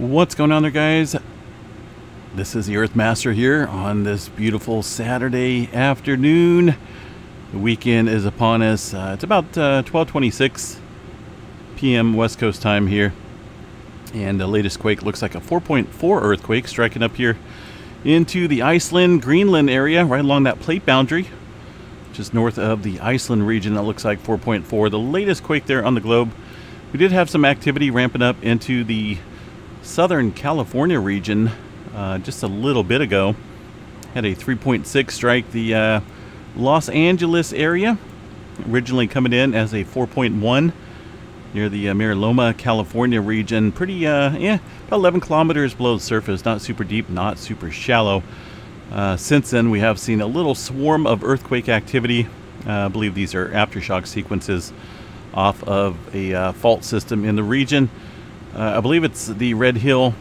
What's going on there, guys? This is the Earthmaster here on this beautiful Saturday afternoon. The weekend is upon us. Uh, it's about uh, 12:26 p.m. West Coast time here, and the latest quake looks like a 4.4 earthquake striking up here into the Iceland Greenland area, right along that plate boundary, just north of the Iceland region. That looks like 4.4. The latest quake there on the globe. We did have some activity ramping up into the Southern California region uh, just a little bit ago. Had a 3.6 strike the uh, Los Angeles area, originally coming in as a 4.1 near the uh, Mira Loma, California region. Pretty, uh, yeah, about 11 kilometers below the surface. Not super deep, not super shallow. Uh, since then, we have seen a little swarm of earthquake activity. Uh, I believe these are aftershock sequences off of a uh, fault system in the region. Uh, I believe it's the Red Hill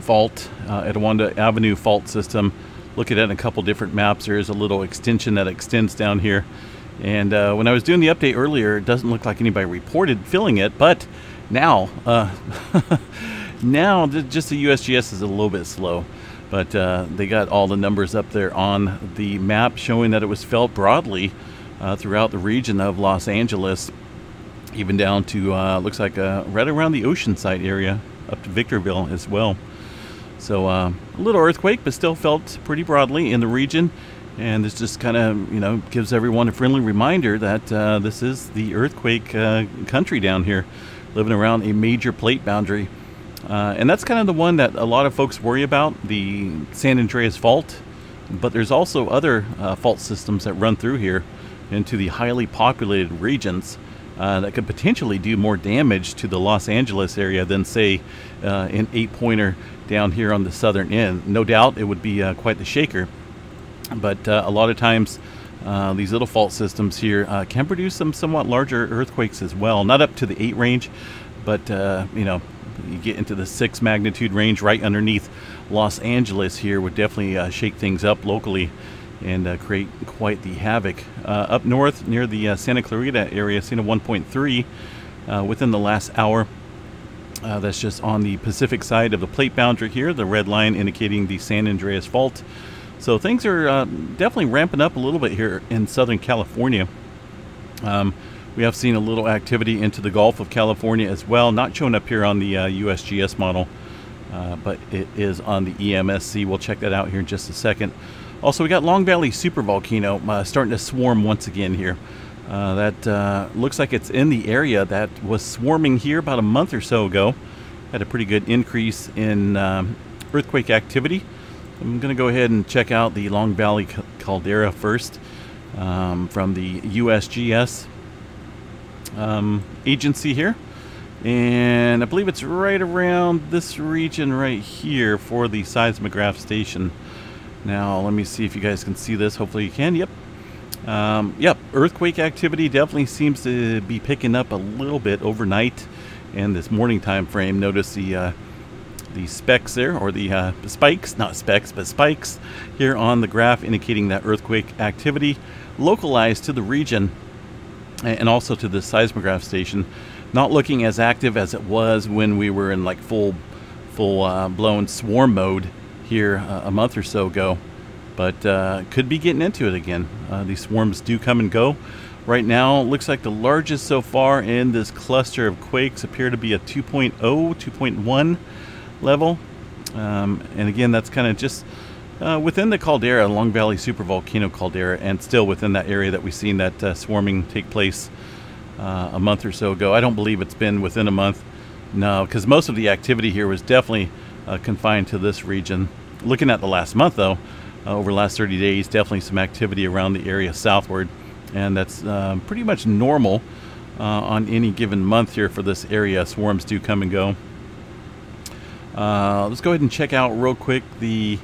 fault, uh, Avenue fault system. Looking at a couple different maps, there is a little extension that extends down here. And uh, when I was doing the update earlier, it doesn't look like anybody reported filling it, but now, uh, now just the USGS is a little bit slow. But uh, they got all the numbers up there on the map showing that it was felt broadly uh, throughout the region of Los Angeles even down to uh, looks like uh, right around the Oceanside area up to Victorville as well. So uh, a little earthquake, but still felt pretty broadly in the region. And this just kind of, you know, gives everyone a friendly reminder that uh, this is the earthquake uh, country down here, living around a major plate boundary. Uh, and that's kind of the one that a lot of folks worry about, the San Andreas Fault. But there's also other fault systems that run through here into the highly populated regions uh, that could potentially do more damage to the Los Angeles area than, say, uh, an eight pointer down here on the southern end. No doubt it would be uh, quite the shaker, but uh, a lot of times uh, these little fault systems here uh, can produce some somewhat larger earthquakes as well. Not up to the eight range, but you know, you get into the six magnitude range right underneath Los Angeles here would definitely shake things up locally and uh, create quite the havoc. Uh, up north near the uh, Santa Clarita area, seen a 1.3 uh, within the last hour. Uh, that's just on the Pacific side of the plate boundary here, the red line indicating the San Andreas Fault. So things are uh, definitely ramping up a little bit here in Southern California. Um, we have seen a little activity into the Gulf of California as well, not showing up here on the USGS model, but it is on the EMSC. We'll check that out here in just a second. Also, we got Long Valley Supervolcano uh, starting to swarm once again here. Uh, that uh, looks like it's in the area that was swarming here about a month or so ago. Had a pretty good increase in um, earthquake activity. I'm going to go ahead and check out the Long Valley caldera first um, from the USGS um, agency here. And I believe it's right around this region right here for the seismograph station. Now, let me see if you guys can see this. Hopefully you can. Yep. Um, yep, earthquake activity definitely seems to be picking up a little bit overnight and this morning time frame. Notice the uh, the specks there, or the uh, spikes, not specks, but spikes here on the graph indicating that earthquake activity localized to the region and also to the seismograph station. Not looking as active as it was when we were in like full, full uh, blown swarm mode here uh, a month or so ago, but uh, could be getting into it again. Uh, these swarms do come and go. Right now, looks like the largest so far in this cluster of quakes appear to be a 2.0, 2.1 level. Um, and again, that's kind of just uh, within the caldera, Long Valley Supervolcano caldera, and still within that area that we've seen that uh, swarming take place a month or so ago. I don't believe it's been within a month. No, because most of the activity here was definitely uh, confined to this region. Looking at the last month, though, uh, over the last 30 days, definitely some activity around the area southward, and that's uh, pretty much normal uh, on any given month here for this area. Swarms do come and go. Uh, let's go ahead and check out real quick the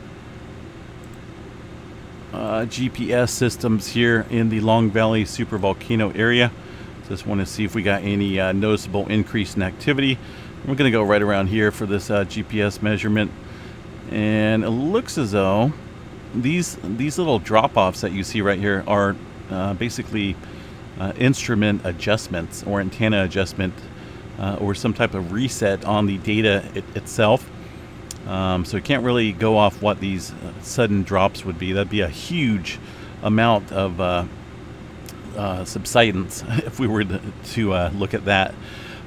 uh, GPS systems here in the Long Valley Supervolcano area. Just want to see if we got any uh, noticeable increase in activity. We're going to go right around here for this uh, GPS measurement. And it looks as though these these little drop-offs that you see right here are uh, basically uh, instrument adjustments or antenna adjustment uh, or some type of reset on the data it, itself. Um, so you can't really go off what these uh, sudden drops would be. That'd be a huge amount of uh, uh, subsidence if we were to, to look at that.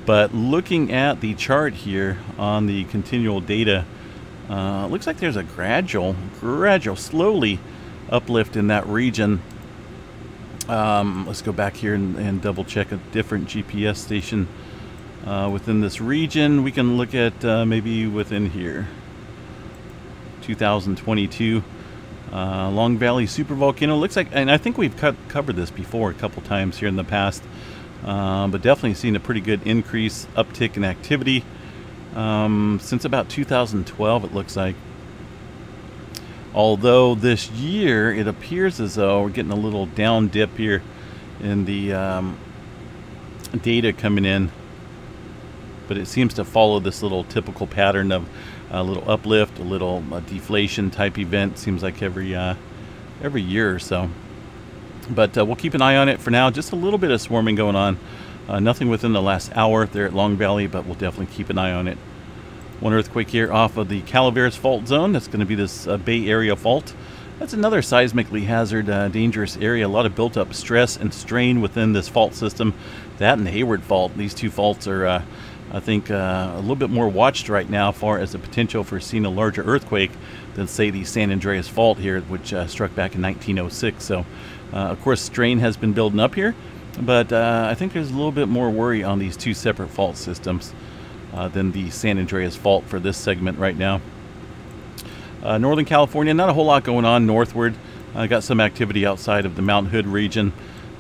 But looking at the chart here on the continual data, uh, looks like there's a gradual, gradual, slowly uplift in that region. Um, let's go back here and, and, double check a different GPS station uh, within this region. We can look at uh, maybe within here, 2022. Uh, Long Valley Supervolcano looks like, and I think we've cut, covered this before a couple times here in the past, uh, but definitely seen a pretty good increase, uptick in activity um, since about 2012. It looks like. Although this year it appears as though we're getting a little down dip here in the um, data coming in, but it seems to follow this little typical pattern of a little uplift, a little uh, deflation type event. Seems like every uh, every year or so. But uh, we'll keep an eye on it for now. Just a little bit of swarming going on. Uh, nothing within the last hour there at Long Valley, but we'll definitely keep an eye on it. One earthquake here off of the Calaveras fault zone. That's going to be this uh, Bay Area fault. That's another seismically hazard, uh, dangerous area. A lot of built-up stress and strain within this fault system. That and the Hayward fault. These two faults are I think uh, a little bit more watched right now, far as the potential for seeing a larger earthquake than, say, the San Andreas Fault here, which uh, struck back in 1906. So, uh, of course, strain has been building up here, but uh, I think there's a little bit more worry on these two separate fault systems uh, than the San Andreas Fault for this segment right now. Uh, Northern California, not a whole lot going on northward. I got some activity outside of the Mount Hood region.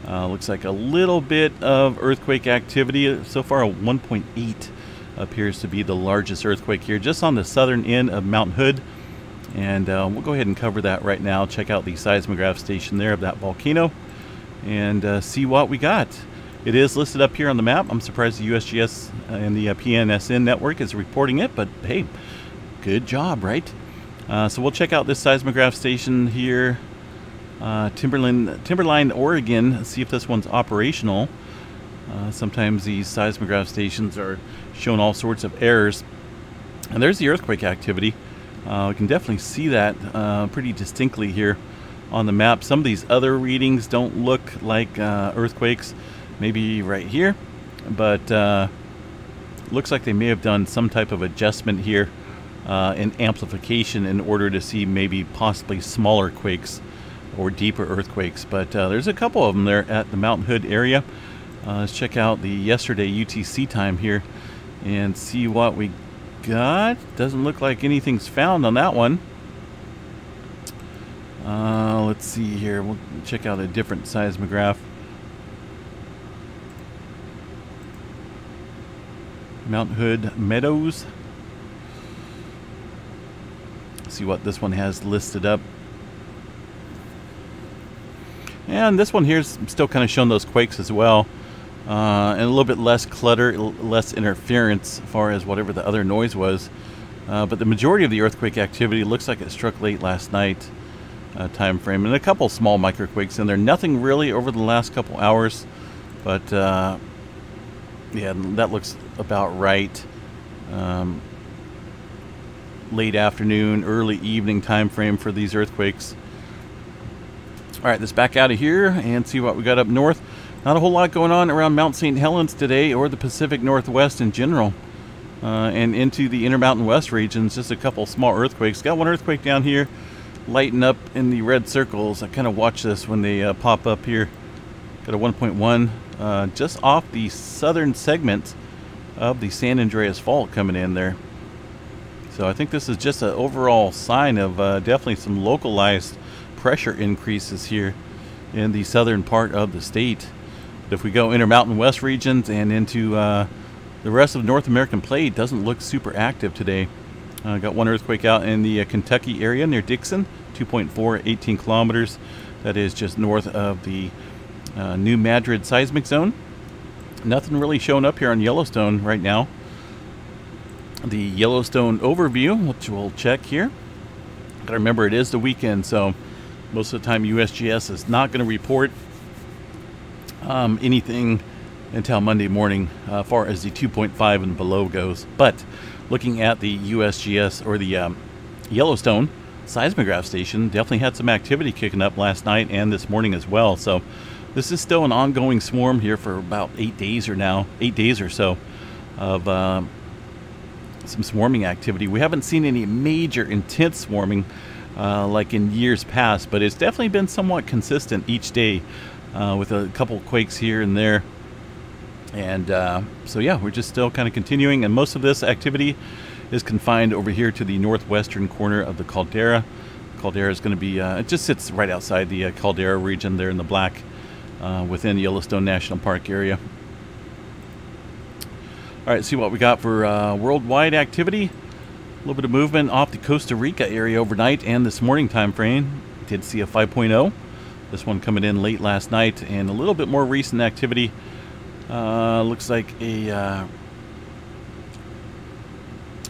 Uh, looks like a little bit of earthquake activity. So far, a 1.8 appears to be the largest earthquake here, just on the southern end of Mount Hood. And uh, we'll go ahead and cover that right now. Check out the seismograph station there of that volcano and uh, see what we got. It is listed up here on the map. I'm surprised the USGS and the uh, PNSN network is reporting it, but hey, good job, right? Uh, so we'll check out this seismograph station here uh, Timberline, Timberline, Oregon, see if this one's operational. Uh, sometimes these seismograph stations are showing all sorts of errors. And there's the earthquake activity. Uh, we can definitely see that uh, pretty distinctly here on the map. Some of these other readings don't look like uh, earthquakes, maybe right here, but uh, looks like they may have done some type of adjustment here uh, in amplification in order to see maybe possibly smaller quakes or deeper earthquakes. But uh, there's a couple of them there at the Mountain Hood area. Uh, let's check out the yesterday UTC time here and see what we got. Doesn't look like anything's found on that one. Uh, let's see here. We'll check out a different seismograph. Mount Hood Meadows. See what this one has listed up. And this one here is still kind of showing those quakes as well. Uh, and a little bit less clutter, less interference as far as whatever the other noise was. Uh, but the majority of the earthquake activity looks like it struck late last night uh, time frame. And a couple small microquakes in there. Nothing really over the last couple hours. But uh, yeah, that looks about right. Um, late afternoon, early evening time frame for these earthquakes. All right, let's back out of here and see what we got up north. Not a whole lot going on around Mount St. Helens today or the Pacific Northwest in general. Uh, and into the Intermountain West regions, just a couple small earthquakes. Got one earthquake down here, lighting up in the red circles. I kind of watch this when they uh, pop up here. Got a 1.1 uh, just off the southern segment of the San Andreas Fault coming in there. So I think this is just an overall sign of uh, definitely some localized pressure increases here in the southern part of the state. But if we go Intermountain West regions and into uh, the rest of the North American plate, doesn't look super active today. Uh, got one earthquake out in the uh, Kentucky area near Dixon, 2.4, 18 kilometers. That is just north of the uh, New Madrid seismic zone. Nothing really showing up here on Yellowstone right now. The Yellowstone overview, which we'll check here. Gotta remember it is the weekend, so most of the time, USGS is not going to report um, anything until Monday morning, uh, far as the 2.5 and below goes. But looking at the USGS or the um, Yellowstone seismograph station, definitely had some activity kicking up last night and this morning as well. So this is still an ongoing swarm here for about eight days or now, eight days or so of uh, some swarming activity. We haven't seen any major intense swarming uh, like in years past, but it's definitely been somewhat consistent each day uh, with a couple quakes here and there. And uh, so, yeah, we're just still kind of continuing, and most of this activity is confined over here to the northwestern corner of the caldera. Caldera is going to be, uh, it just sits right outside the uh, caldera region there in the black uh, within Yellowstone National Park area. All right, see what we got for uh, worldwide activity. A little bit of movement off the Costa Rica area overnight and this morning time frame. Did see a 5.0. This one coming in late last night, and a little bit more recent activity. Uh, looks like a uh,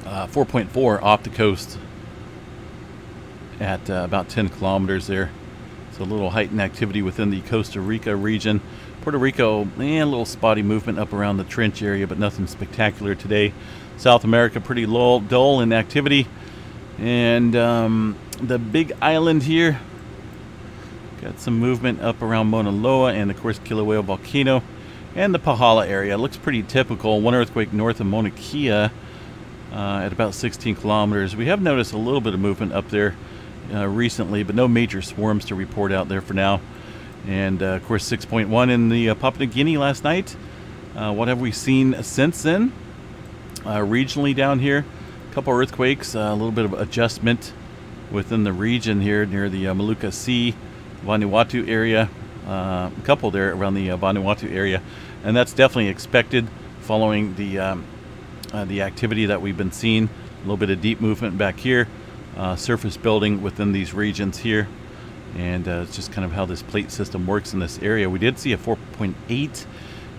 uh, 4.4 off the coast at uh, about 10 kilometers there. So a little heightened activity within the Costa Rica region. Puerto Rico, eh, a little spotty movement up around the trench area, but nothing spectacular today. South America, pretty low, dull in activity. And um, the big island here, got some movement up around Mauna Loa and, of course, Kilauea Volcano. And the Pahala area looks pretty typical. One earthquake north of Mauna Kea uh, at about 16 kilometers. We have noticed a little bit of movement up there uh, recently, but no major swarms to report out there for now. And uh, of course, 6.1 in the uh, Papua New Guinea last night. Uh, what have we seen since then? Uh, regionally down here, a couple earthquakes, a little bit of adjustment within the region here near the Molucca Sea, Vanuatu area. a couple there around the Vanuatu area, and that's definitely expected following the um, the activity that we've been seeing. A little bit of deep movement back here uh, surface building within these regions here. And uh, it's just kind of how this plate system works in this area. We did see a 4.8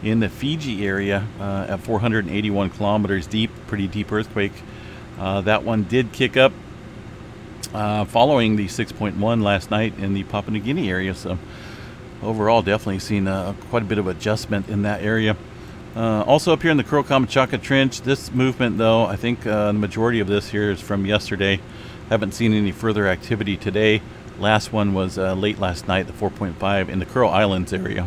in the Fiji area uh, at 481 kilometers deep, pretty deep earthquake. Uh, that one did kick up uh, following the 6.1 last night in the Papua New Guinea area. So overall, definitely seen uh, quite a bit of adjustment in that area. Uh, also up here in the Kuril Kamchatka Trench, this movement though, I think uh, the majority of this here is from yesterday. Haven't seen any further activity today. Last one was uh, late last night, the 4.5 in the Kuril Islands area.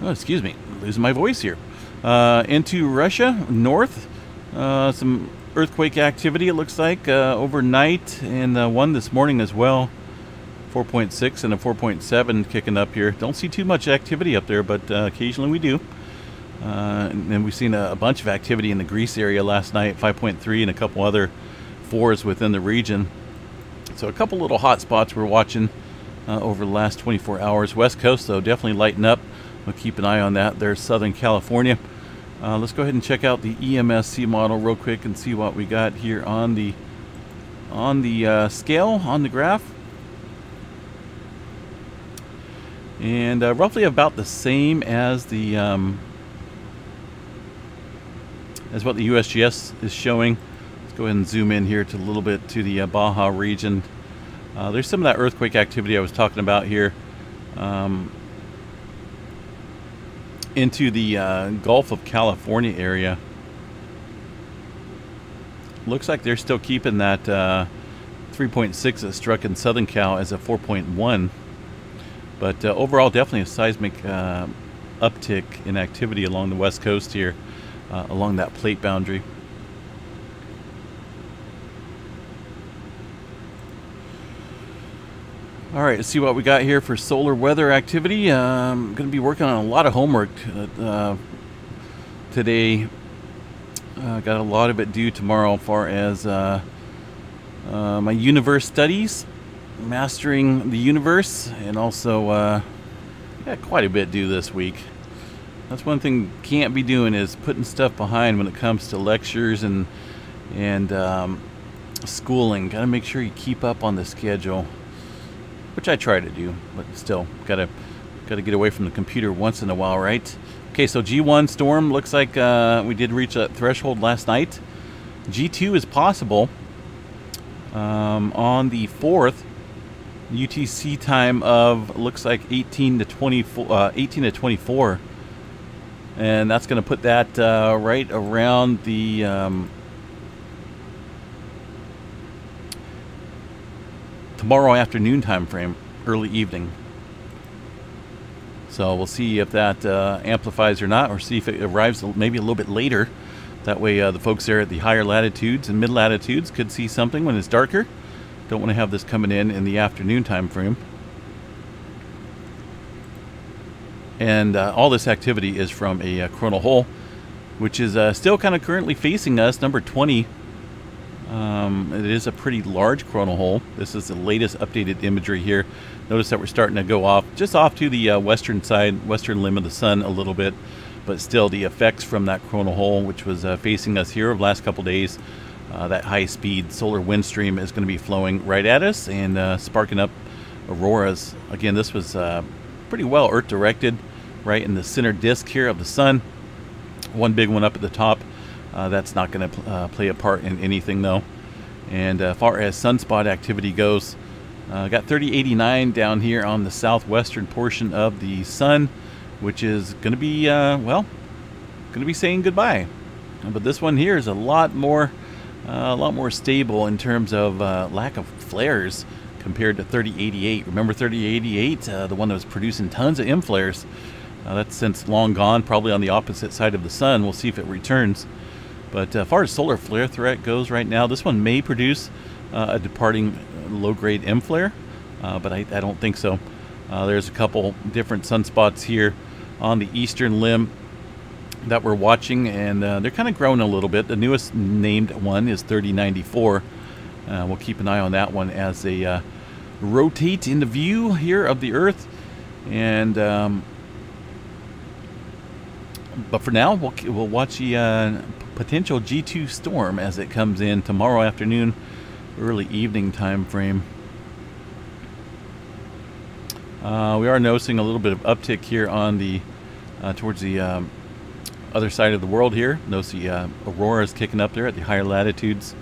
Oh, excuse me, losing my voice here. Uh, into Russia, north, uh, some earthquake activity, it looks like, uh, overnight, and one this morning as well. 4.6 and a 4.7 kicking up here. Don't see too much activity up there, but uh, occasionally we do. and then we've seen a, a bunch of activity in the Greece area last night, 5.3 and a couple other fours within the region. So a couple little hot spots we're watching uh, over the last 24 hours. West Coast, though, definitely lighten up. We'll keep an eye on that. There's Southern California. Uh, let's go ahead and check out the EMSC model real quick and see what we got here on the on the uh, scale on the graph. And uh, roughly about the same as the um, as what the USGS is showing Let's go ahead and zoom in here to a little bit to the uh, Baja region. Uh, there's some of that earthquake activity I was talking about here. Um, into the uh, Gulf of California area. Looks like they're still keeping that uh, 3.6 that struck in Southern Cal as a 4.1. But uh, overall, definitely a seismic uh, uptick in activity along the west coast here, uh, along that plate boundary. All right, let's see what we got here for solar weather activity. I'm um, going to be working on a lot of homework uh, today. Uh, got a lot of it due tomorrow as far as uh, uh, my universe studies, mastering the universe, and also uh, got quite a bit due this week. That's one thing can't be doing is putting stuff behind when it comes to lectures and and um, schooling. Got to make sure you keep up on the schedule which I try to do, but still gotta gotta get away from the computer once in a while, right? Okay, so G1 storm looks like uh, we did reach a threshold last night. G2 is possible um, on the 4th. UTC time of looks like 18 to 24, uh, 18 to 24 and that's going to put that uh, right around the um, tomorrow afternoon time frame, early evening. So we'll see if that uh, amplifies or not, or see if it arrives maybe a little bit later. That way, uh, the folks there at the higher latitudes and mid latitudes could see something when it's darker. Don't want to have this coming in in the afternoon time frame. And uh, all this activity is from a uh, coronal hole, which is uh, still kind of currently facing us, number 20. Um, it is a pretty large coronal hole. This is the latest updated imagery here. Notice that we're starting to go off, just off to the uh, western side, western limb of the sun a little bit. But still, the effects from that coronal hole, which was uh, facing us here over the last couple days, uh, that high-speed solar wind stream is going to be flowing right at us and sparking up auroras. Again, this was pretty well Earth-directed right in the center disk here of the sun. One big one up at the top. Uh, that's not going to uh, play a part in anything though. And as uh, far as sunspot activity goes, uh, got 3089 down here on the southwestern portion of the sun, which is going to be, uh, well, going to be saying goodbye. But this one here is a lot more, uh, a lot more stable in terms of lack of flares compared to 3088. Remember 3088, the one that was producing tons of M flares? Uh, that's since long gone, probably on the opposite side of the sun. We'll see if it returns. But uh, as far as solar flare threat goes right now, this one may produce uh, a departing uh, low-grade M flare, uh, but I, I, don't think so. Uh, there's a couple different sunspots here on the eastern limb that we're watching, and they're kind of growing a little bit. The newest named one is 3094. we'll keep an eye on that one as they rotate into view here of the Earth. And um, but for now, we'll, we'll watch the uh, potential G2 storm as it comes in tomorrow afternoon, early evening time frame. Uh, we are noticing a little bit of uptick here on the uh, towards the um, other side of the world here. Notice the uh, aurora is kicking up there at the higher latitudes.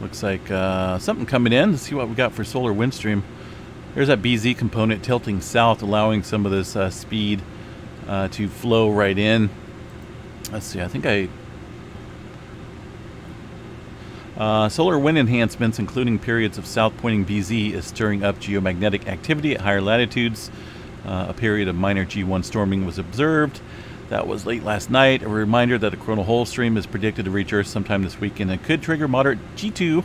Looks like uh, something coming in. Let's see what we got for solar wind stream. There's that BZ component tilting south, allowing some of this uh, speed uh, to flow right in. Let's see, I think I... Uh, solar wind enhancements, including periods of south-pointing BZ, is stirring up geomagnetic activity at higher latitudes. Uh, a period of minor G1 storming was observed. That was late last night. A reminder that a coronal hole stream is predicted to reach Earth sometime this weekend and could trigger moderate G2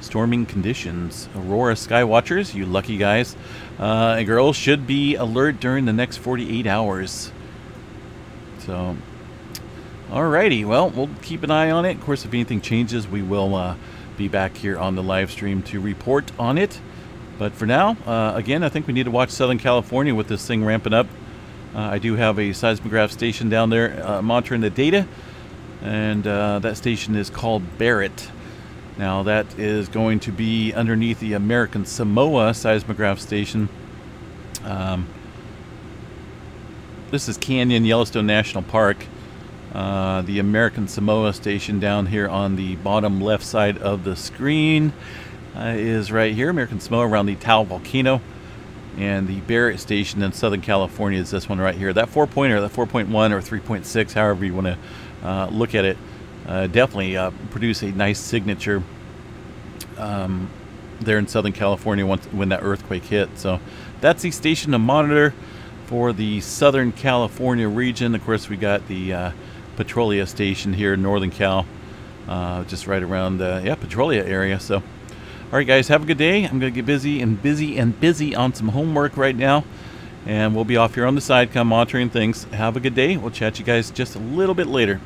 storming conditions. Aurora Skywatchers, you lucky guys uh, and girls, should be alert during the next 48 hours. So, alrighty, well, we'll keep an eye on it. Of course, if anything changes, we will uh, be back here on the live stream to report on it. But for now, uh, again, I think we need to watch Southern California with this thing ramping up. Uh, I do have a seismograph station down there uh, monitoring the data, and uh, that station is called Barrett. Now, that is going to be underneath the American Samoa seismograph station. Um, this is Canyon Yellowstone National Park. Uh, the American Samoa station down here on the bottom left side of the screen uh, is right here. American Samoa around the Taal volcano. And the Barrett station in Southern California is this one right here. That four pointer, that 4.1 or 3.6, however you want to uh, look at it, uh, definitely uh, produce a nice signature um, there in Southern California once when that earthquake hit. So that's the station to monitor for the Southern California region. Of course, we got the uh, Petrolia station here in Northern Cal, uh, just right around the yeah Petrolia area. So, all right, guys, have a good day. I'm gonna get busy and busy and busy on some homework right now, and we'll be off here on the side, come monitoring things. Have a good day. We'll chat you guys just a little bit later.